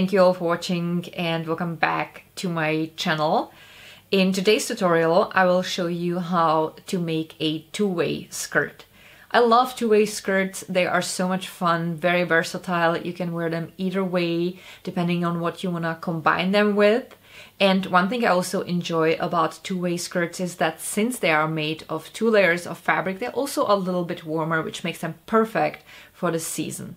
Thank you all for watching and welcome back to my channel. In today's tutorial, I will show you how to make a two-way skirt. I love two-way skirts. They are so much fun, very versatile. You can wear them either way, depending on what you want to combine them with. And one thing I also enjoy about two-way skirts is that since they are made of two layers of fabric, they're also a little bit warmer, which makes them perfect for the season.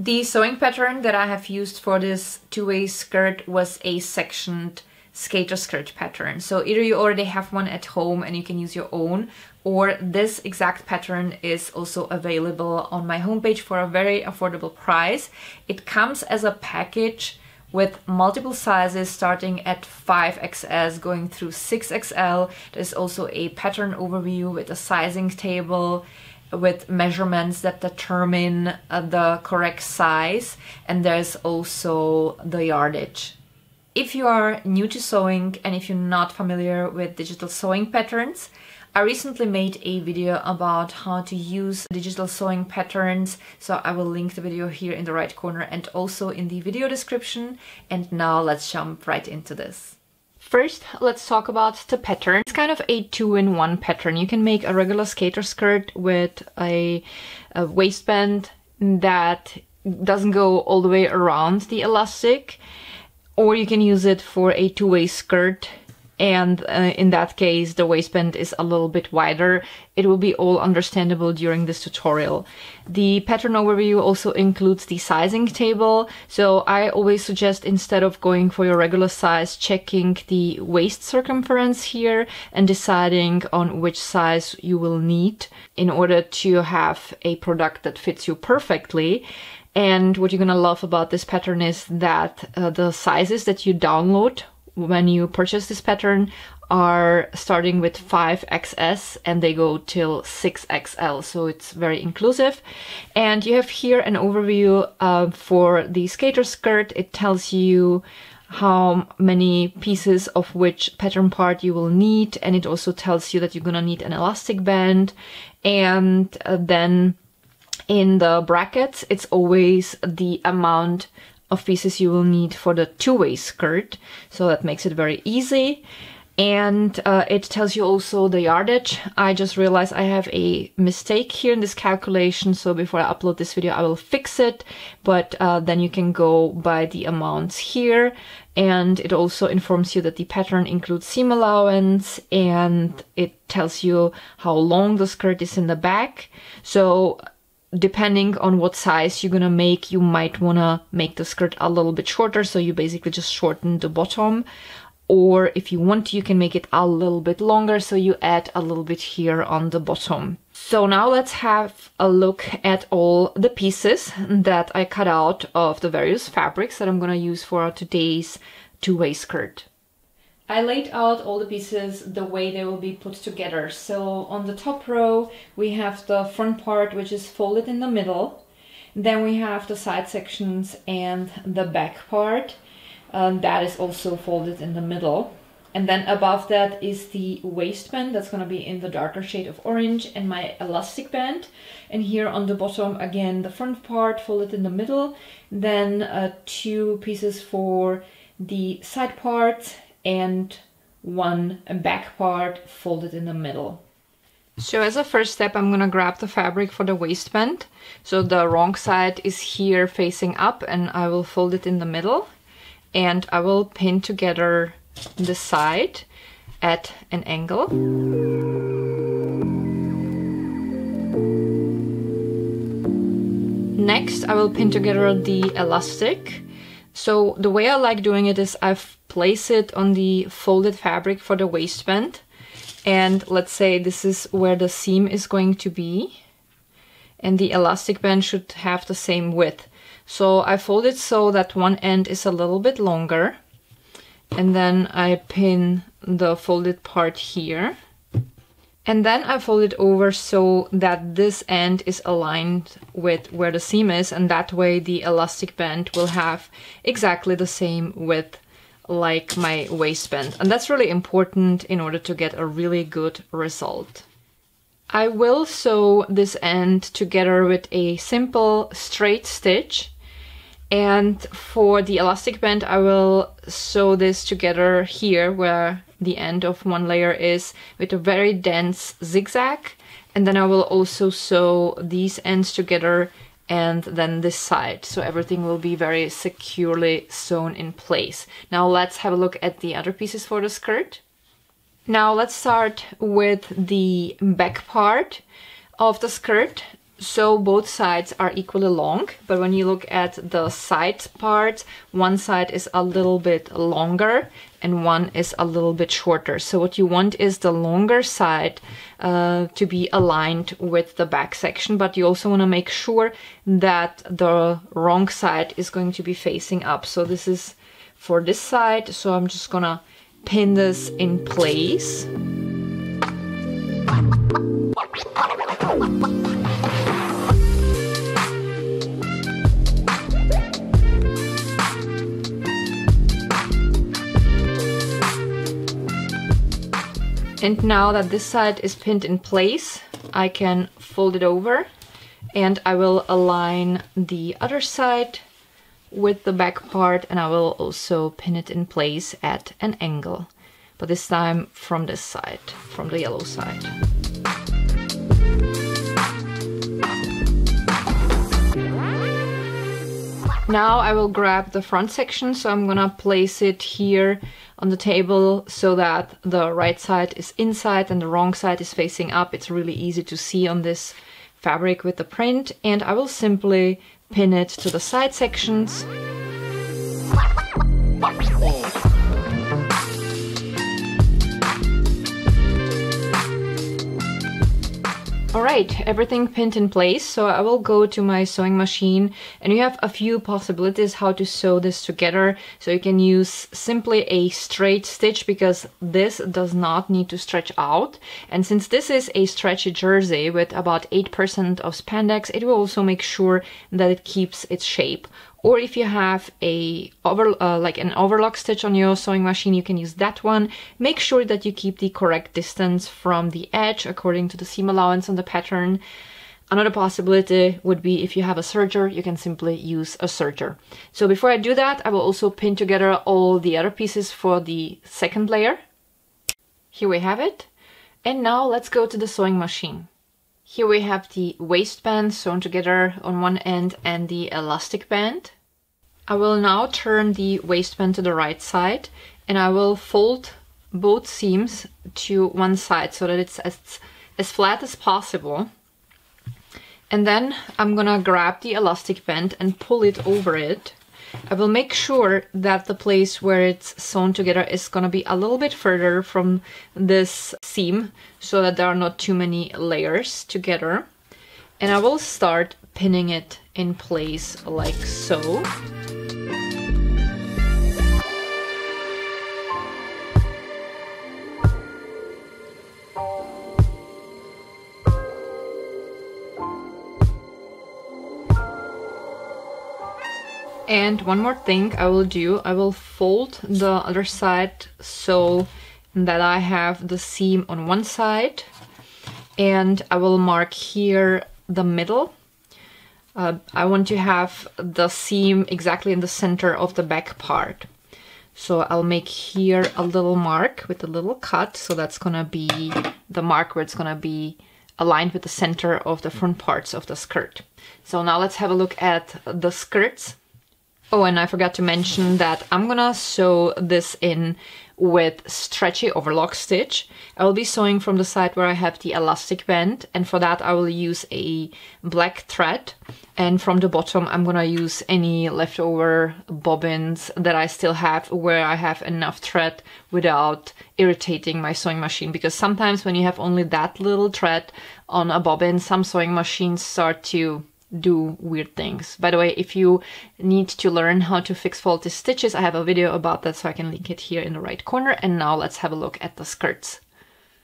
The sewing pattern that I have used for this two-way skirt was a sectioned skater skirt pattern. So either you already have one at home and you can use your own, or this exact pattern is also available on my homepage for a very affordable price. It comes as a package with multiple sizes starting at 5XS going through 6XL. There's also a pattern overview with a sizing table with measurements that determine uh, the correct size and there's also the yardage. If you are new to sewing and if you're not familiar with digital sewing patterns, I recently made a video about how to use digital sewing patterns, so I will link the video here in the right corner and also in the video description. And now let's jump right into this. First, let's talk about the pattern. It's kind of a two-in-one pattern. You can make a regular skater skirt with a, a waistband that doesn't go all the way around the elastic or you can use it for a two-way skirt and uh, in that case the waistband is a little bit wider. It will be all understandable during this tutorial. The pattern overview also includes the sizing table, so I always suggest instead of going for your regular size, checking the waist circumference here and deciding on which size you will need in order to have a product that fits you perfectly. And what you're gonna love about this pattern is that uh, the sizes that you download when you purchase this pattern are starting with 5XS and they go till 6XL, so it's very inclusive. And you have here an overview uh, for the skater skirt. It tells you how many pieces of which pattern part you will need and it also tells you that you're gonna need an elastic band and uh, then in the brackets, it's always the amount of pieces you will need for the two-way skirt. So that makes it very easy. And uh, it tells you also the yardage. I just realized I have a mistake here in this calculation. So before I upload this video, I will fix it. But uh, then you can go by the amounts here. And it also informs you that the pattern includes seam allowance and it tells you how long the skirt is in the back. So depending on what size you're gonna make, you might wanna make the skirt a little bit shorter, so you basically just shorten the bottom. Or if you want, you can make it a little bit longer, so you add a little bit here on the bottom. So now let's have a look at all the pieces that I cut out of the various fabrics that I'm gonna use for today's two-way skirt. I laid out all the pieces the way they will be put together. So on the top row, we have the front part, which is folded in the middle. Then we have the side sections and the back part. Um, that is also folded in the middle. And then above that is the waistband that's going to be in the darker shade of orange and my elastic band. And here on the bottom, again, the front part folded in the middle. Then uh, two pieces for the side part and one back part folded in the middle. So as a first step, I'm gonna grab the fabric for the waistband. So the wrong side is here facing up and I will fold it in the middle and I will pin together the side at an angle. Next, I will pin together the elastic. So the way I like doing it is I've place it on the folded fabric for the waistband. And let's say this is where the seam is going to be. And the elastic band should have the same width. So I fold it so that one end is a little bit longer. And then I pin the folded part here. And then I fold it over so that this end is aligned with where the seam is and that way the elastic band will have exactly the same width like my waistband. And that's really important in order to get a really good result. I will sew this end together with a simple straight stitch And for the elastic band, I will sew this together here where the end of one layer is with a very dense zigzag. And then I will also sew these ends together and then this side. So everything will be very securely sewn in place. Now let's have a look at the other pieces for the skirt. Now let's start with the back part of the skirt. So both sides are equally long, but when you look at the side part, one side is a little bit longer and one is a little bit shorter. So what you want is the longer side uh, to be aligned with the back section, but you also want to make sure that the wrong side is going to be facing up. So this is for this side, so I'm just gonna pin this in place. And now that this side is pinned in place, I can fold it over and I will align the other side with the back part and I will also pin it in place at an angle, but this time from this side, from the yellow side. Now I will grab the front section, so I'm gonna place it here on the table so that the right side is inside and the wrong side is facing up. It's really easy to see on this fabric with the print and I will simply pin it to the side sections. Alright, everything pinned in place, so I will go to my sewing machine and you have a few possibilities how to sew this together. So you can use simply a straight stitch because this does not need to stretch out. And since this is a stretchy jersey with about 8% of spandex, it will also make sure that it keeps its shape or if you have a over uh, like an overlock stitch on your sewing machine you can use that one make sure that you keep the correct distance from the edge according to the seam allowance on the pattern Another possibility would be if you have a serger, you can simply use a serger. So before I do that, I will also pin together all the other pieces for the second layer. Here we have it. And now let's go to the sewing machine. Here we have the waistband sewn together on one end and the elastic band. I will now turn the waistband to the right side and I will fold both seams to one side so that it's as, as flat as possible. And then I'm gonna grab the elastic band and pull it over it I will make sure that the place where it's sewn together is gonna be a little bit further from this seam so that there are not too many layers together. And I will start pinning it in place like so. And one more thing I will do, I will fold the other side so that I have the seam on one side and I will mark here the middle. Uh, I want to have the seam exactly in the center of the back part. So I'll make here a little mark with a little cut. So that's gonna be the mark where it's gonna be aligned with the center of the front parts of the skirt. So now let's have a look at the skirts. Oh, and I forgot to mention that I'm gonna sew this in with stretchy overlock stitch. I will be sewing from the side where I have the elastic band and for that I will use a black thread and from the bottom I'm gonna use any leftover bobbins that I still have where I have enough thread without irritating my sewing machine because sometimes when you have only that little thread on a bobbin some sewing machines start to do weird things. By the way, if you need to learn how to fix faulty stitches, I have a video about that, so I can link it here in the right corner. And now let's have a look at the skirts.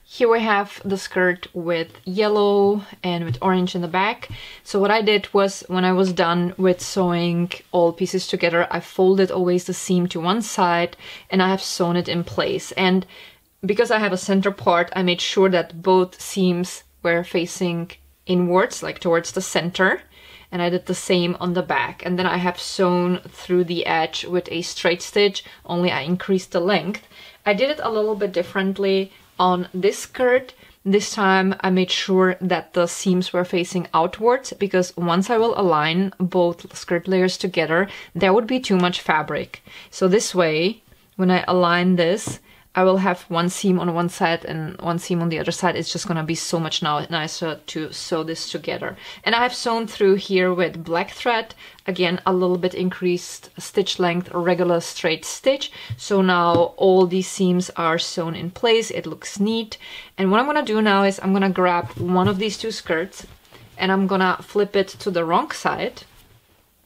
Here we have the skirt with yellow and with orange in the back. So what I did was when I was done with sewing all pieces together, I folded always the seam to one side and I have sewn it in place. And because I have a center part, I made sure that both seams were facing inwards, like towards the center and I did the same on the back. And then I have sewn through the edge with a straight stitch only I increased the length. I did it a little bit differently on this skirt. This time I made sure that the seams were facing outwards because once I will align both skirt layers together, there would be too much fabric. So this way, when I align this, I will have one seam on one side and one seam on the other side. It's just gonna be so much now nicer to sew this together. And I have sewn through here with black thread, again a little bit increased stitch length, regular straight stitch. So now all these seams are sewn in place, it looks neat. And what I'm gonna do now is I'm gonna grab one of these two skirts and I'm gonna flip it to the wrong side.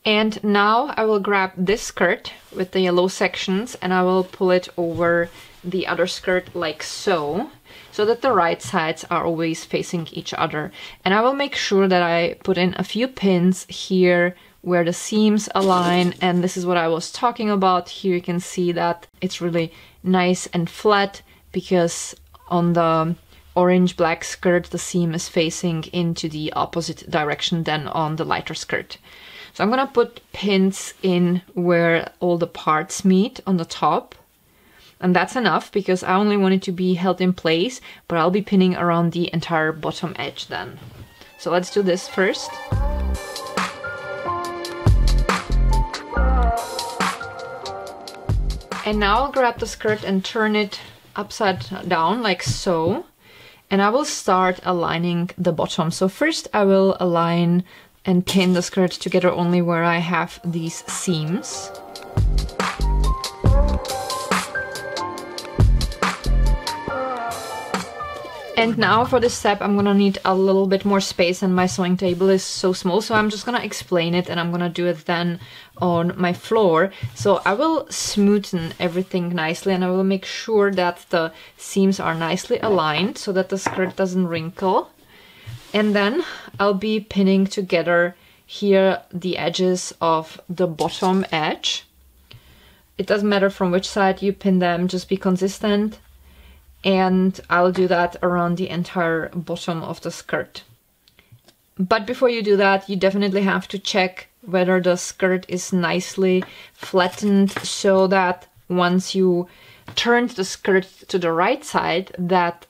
And now I will grab this skirt with the yellow sections and I will pull it over the other skirt like so so that the right sides are always facing each other. And I will make sure that I put in a few pins here where the seams align. And this is what I was talking about. Here you can see that it's really nice and flat because on the orange black skirt the seam is facing into the opposite direction than on the lighter skirt so I'm gonna put pins in where all the parts meet on the top and that's enough because I only want it to be held in place, but I'll be pinning around the entire bottom edge then. So let's do this first. And now I'll grab the skirt and turn it upside down like so. And I will start aligning the bottom. So first I will align and pin the skirt together only where I have these seams. And now for this step I'm gonna need a little bit more space and my sewing table is so small so I'm just gonna explain it and I'm gonna do it then on my floor. So I will smoothen everything nicely and I will make sure that the seams are nicely aligned so that the skirt doesn't wrinkle. And then I'll be pinning together here the edges of the bottom edge. It doesn't matter from which side you pin them, just be consistent and I'll do that around the entire bottom of the skirt. But before you do that, you definitely have to check whether the skirt is nicely flattened so that once you turn the skirt to the right side, that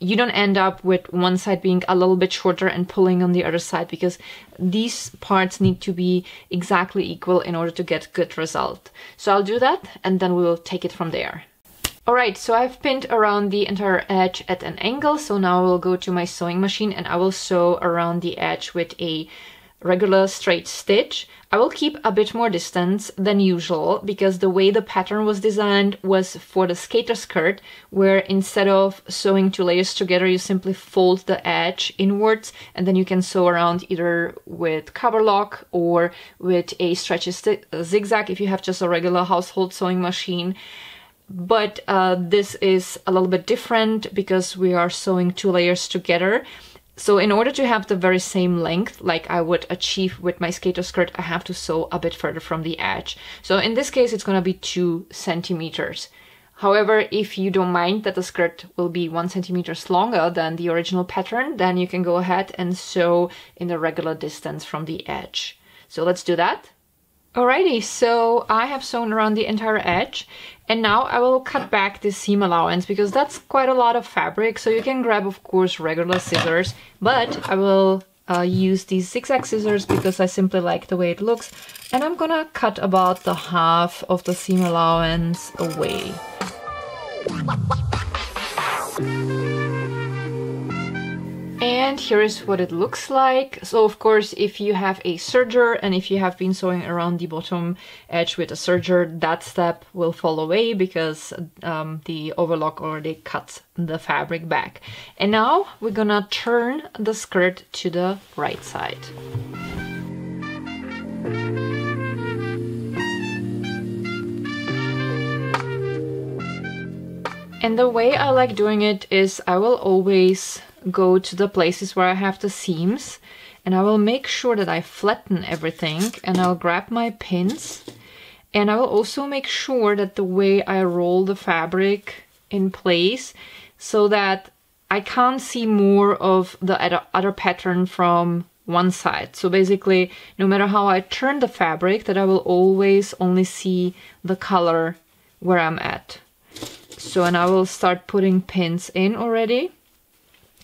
you don't end up with one side being a little bit shorter and pulling on the other side because these parts need to be exactly equal in order to get good result. So I'll do that and then we'll take it from there. Alright, so I've pinned around the entire edge at an angle, so now I will go to my sewing machine and I will sew around the edge with a regular straight stitch. I will keep a bit more distance than usual because the way the pattern was designed was for the skater skirt where instead of sewing two layers together you simply fold the edge inwards and then you can sew around either with cover lock or with a stretchy zigzag if you have just a regular household sewing machine but uh, this is a little bit different because we are sewing two layers together. So in order to have the very same length like I would achieve with my skater skirt, I have to sew a bit further from the edge. So in this case, it's gonna be two centimeters. However, if you don't mind that the skirt will be one centimeters longer than the original pattern, then you can go ahead and sew in the regular distance from the edge. So let's do that. Alrighty, so I have sewn around the entire edge and now I will cut back the seam allowance because that's quite a lot of fabric. So you can grab, of course, regular scissors, but I will uh, use these zigzag scissors because I simply like the way it looks. And I'm gonna cut about the half of the seam allowance away. And here is what it looks like. So of course, if you have a serger and if you have been sewing around the bottom edge with a serger, that step will fall away because um, the overlock already cuts the fabric back. And now we're gonna turn the skirt to the right side. And the way I like doing it is I will always go to the places where I have the seams and I will make sure that I flatten everything and I'll grab my pins and I will also make sure that the way I roll the fabric in place so that I can't see more of the other pattern from one side. So basically, no matter how I turn the fabric, that I will always only see the color where I'm at. So, and I will start putting pins in already.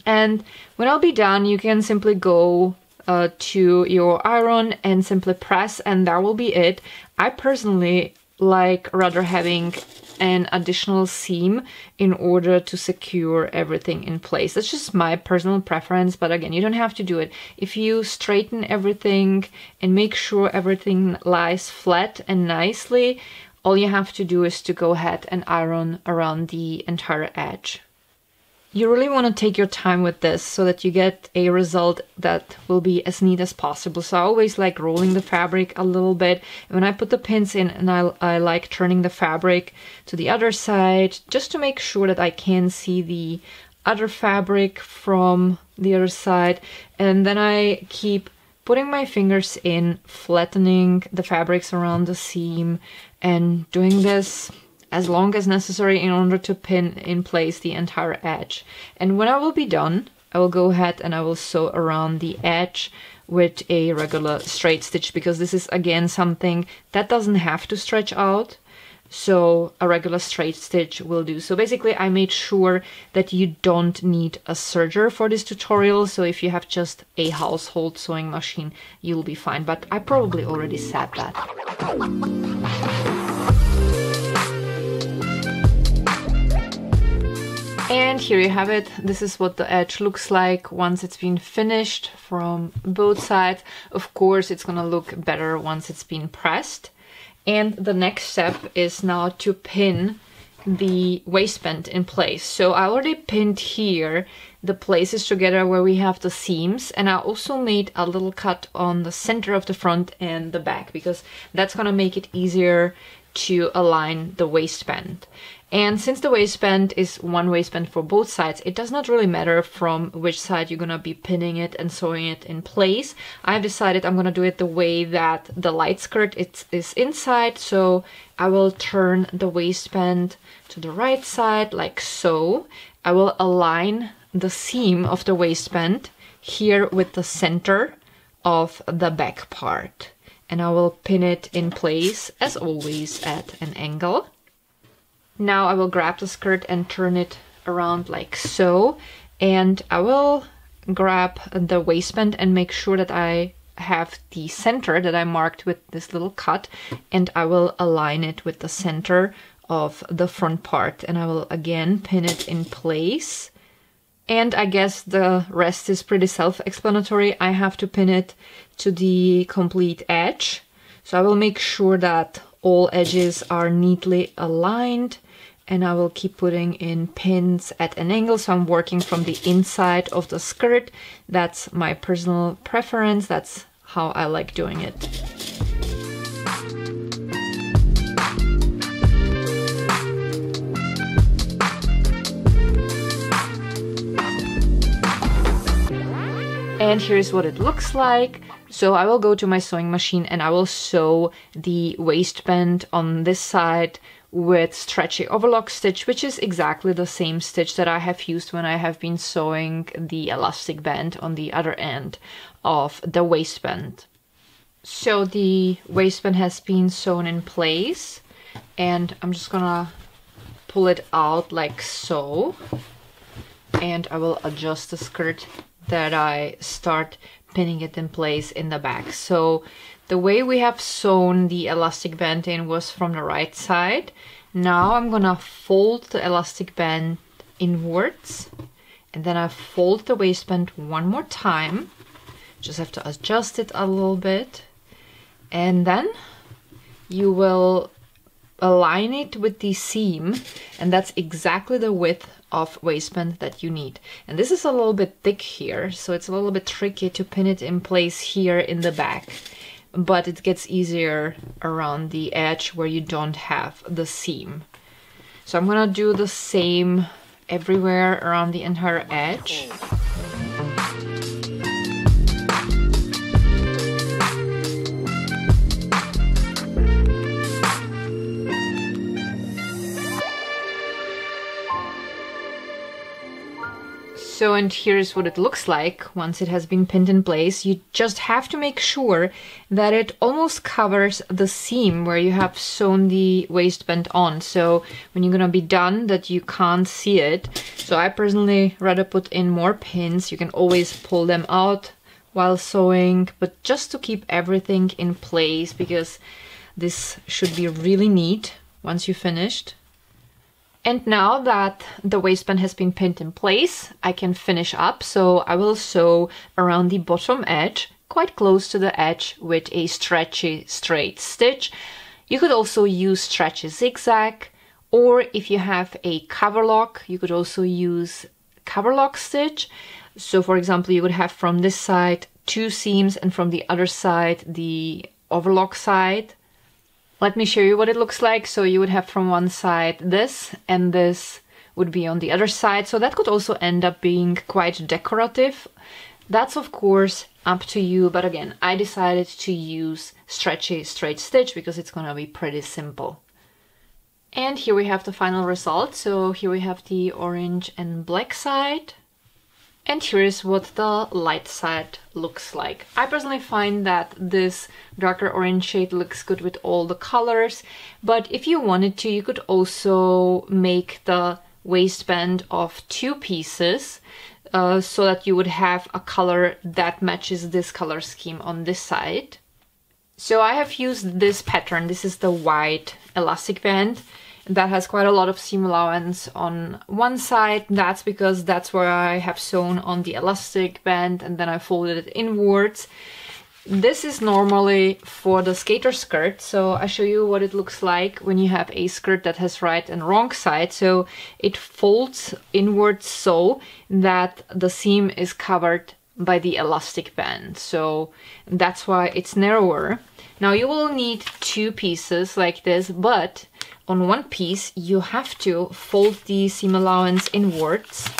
And when I'll be done, you can simply go uh, to your iron and simply press and that will be it. I personally like rather having an additional seam in order to secure everything in place. That's just my personal preference, but again, you don't have to do it. If you straighten everything and make sure everything lies flat and nicely, all you have to do is to go ahead and iron around the entire edge. You really want to take your time with this so that you get a result that will be as neat as possible. So I always like rolling the fabric a little bit. When I put the pins in and I, I like turning the fabric to the other side just to make sure that I can see the other fabric from the other side. And then I keep putting my fingers in, flattening the fabrics around the seam and doing this as long as necessary in order to pin in place the entire edge. And when I will be done, I will go ahead and I will sew around the edge with a regular straight stitch because this is again something that doesn't have to stretch out so a regular straight stitch will do. So basically I made sure that you don't need a serger for this tutorial, so if you have just a household sewing machine, you'll be fine, but I probably already said that. And here you have it. This is what the edge looks like once it's been finished from both sides. Of course, it's gonna look better once it's been pressed. And the next step is now to pin the waistband in place. So I already pinned here the places together where we have the seams and I also made a little cut on the center of the front and the back because that's gonna make it easier to align the waistband. And since the waistband is one waistband for both sides, it does not really matter from which side you're gonna be pinning it and sewing it in place. I've decided I'm gonna do it the way that the light skirt is inside, so I will turn the waistband to the right side like so. I will align the seam of the waistband here with the center of the back part and I will pin it in place as always at an angle. Now I will grab the skirt and turn it around like so and I will grab the waistband and make sure that I have the center that I marked with this little cut and I will align it with the center of the front part and I will again pin it in place and I guess the rest is pretty self-explanatory. I have to pin it to the complete edge. So I will make sure that all edges are neatly aligned and I will keep putting in pins at an angle. So I'm working from the inside of the skirt. That's my personal preference. That's how I like doing it. and here's what it looks like. So I will go to my sewing machine and I will sew the waistband on this side with stretchy overlock stitch, which is exactly the same stitch that I have used when I have been sewing the elastic band on the other end of the waistband. So the waistband has been sewn in place and I'm just gonna pull it out like so and I will adjust the skirt that I start pinning it in place in the back. So the way we have sewn the elastic band in was from the right side. Now I'm gonna fold the elastic band inwards and then I fold the waistband one more time. Just have to adjust it a little bit. And then you will align it with the seam and that's exactly the width of waistband that you need. And this is a little bit thick here, so it's a little bit tricky to pin it in place here in the back. But it gets easier around the edge where you don't have the seam. So I'm gonna do the same everywhere around the entire edge. So, and here's what it looks like once it has been pinned in place. You just have to make sure that it almost covers the seam where you have sewn the waistband on. So when you're gonna be done that you can't see it. So I personally rather put in more pins. You can always pull them out while sewing, but just to keep everything in place because this should be really neat once you finished. And now that the waistband has been pinned in place, I can finish up. So I will sew around the bottom edge, quite close to the edge with a stretchy straight stitch. You could also use stretchy zigzag, or if you have a cover lock, you could also use cover lock stitch. So for example, you would have from this side two seams and from the other side the overlock side let me show you what it looks like. So you would have from one side this and this would be on the other side. So that could also end up being quite decorative. That's of course up to you, but again, I decided to use stretchy straight stitch because it's gonna be pretty simple. And here we have the final result. So here we have the orange and black side. And here is what the light side looks like. I personally find that this darker orange shade looks good with all the colors, but if you wanted to, you could also make the waistband of two pieces uh, so that you would have a color that matches this color scheme on this side. So I have used this pattern. This is the white elastic band that has quite a lot of seam allowance on one side. That's because that's where I have sewn on the elastic band and then I folded it inwards. This is normally for the skater skirt, so I show you what it looks like when you have a skirt that has right and wrong side. So it folds inwards so that the seam is covered by the elastic band. So that's why it's narrower. Now you will need two pieces like this, but on one piece, you have to fold the seam allowance inwards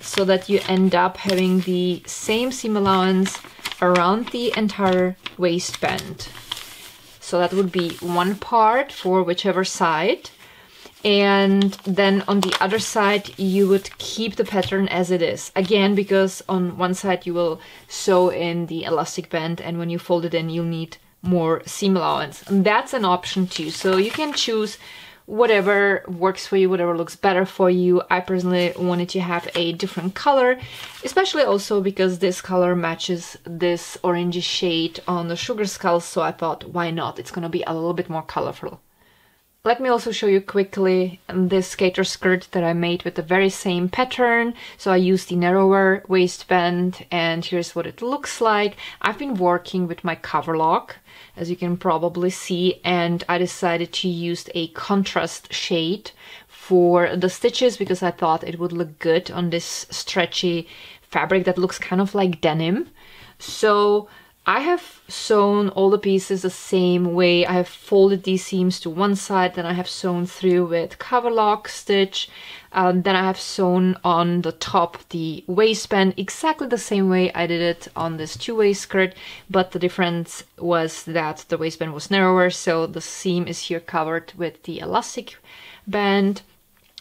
so that you end up having the same seam allowance around the entire waistband. So that would be one part for whichever side. And then on the other side, you would keep the pattern as it is. Again, because on one side you will sew in the elastic band and when you fold it in, you'll need more seam allowance. And that's an option too. So you can choose whatever works for you, whatever looks better for you. I personally wanted to have a different color, especially also because this color matches this orangey shade on the sugar skull, so I thought, why not? It's gonna be a little bit more colorful. Let me also show you quickly this skater skirt that I made with the very same pattern. So I used the narrower waistband and here's what it looks like. I've been working with my cover lock as you can probably see and I decided to use a contrast shade for the stitches because I thought it would look good on this stretchy fabric that looks kind of like denim. So I have sewn all the pieces the same way. I have folded these seams to one side, then I have sewn through with cover lock stitch. Um, then I have sewn on the top the waistband exactly the same way I did it on this two-way skirt, but the difference was that the waistband was narrower, so the seam is here covered with the elastic band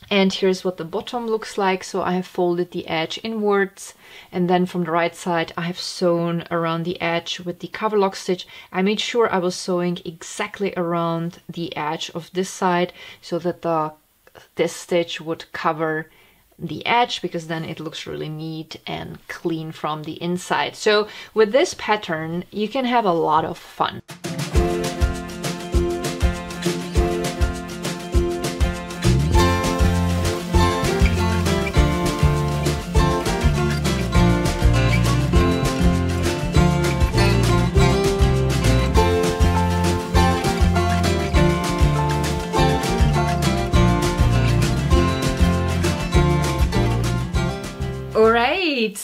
and here's what the bottom looks like. So I have folded the edge inwards and then from the right side I have sewn around the edge with the cover lock stitch. I made sure I was sewing exactly around the edge of this side so that the this stitch would cover the edge because then it looks really neat and clean from the inside. So with this pattern you can have a lot of fun.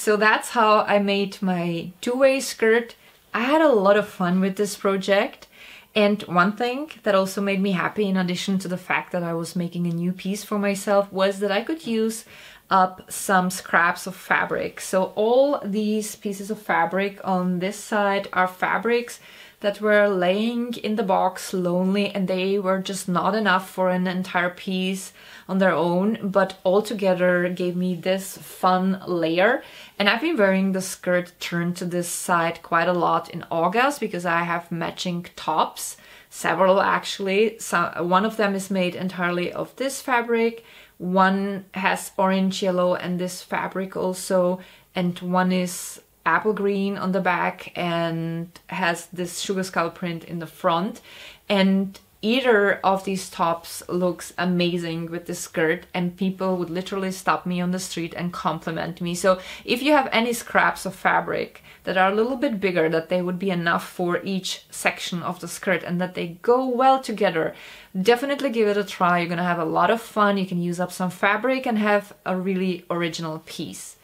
So that's how I made my two-way skirt. I had a lot of fun with this project. And one thing that also made me happy, in addition to the fact that I was making a new piece for myself, was that I could use up some scraps of fabric. So all these pieces of fabric on this side are fabrics that were laying in the box lonely and they were just not enough for an entire piece on their own, but all together gave me this fun layer. And I've been wearing the skirt turned to this side quite a lot in August because I have matching tops, several actually. So one of them is made entirely of this fabric, one has orange yellow and this fabric also, and one is apple green on the back and has this sugar skull print in the front. And either of these tops looks amazing with the skirt and people would literally stop me on the street and compliment me. So if you have any scraps of fabric that are a little bit bigger that they would be enough for each section of the skirt and that they go well together definitely give it a try. You're gonna have a lot of fun. You can use up some fabric and have a really original piece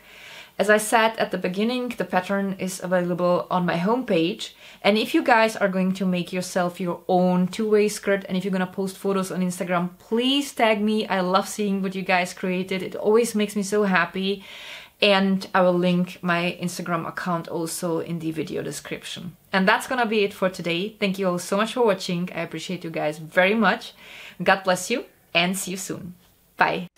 as I said at the beginning, the pattern is available on my homepage. And if you guys are going to make yourself your own two-way skirt and if you're gonna post photos on Instagram, please tag me. I love seeing what you guys created. It always makes me so happy. And I will link my Instagram account also in the video description. And that's gonna be it for today. Thank you all so much for watching. I appreciate you guys very much. God bless you and see you soon. Bye.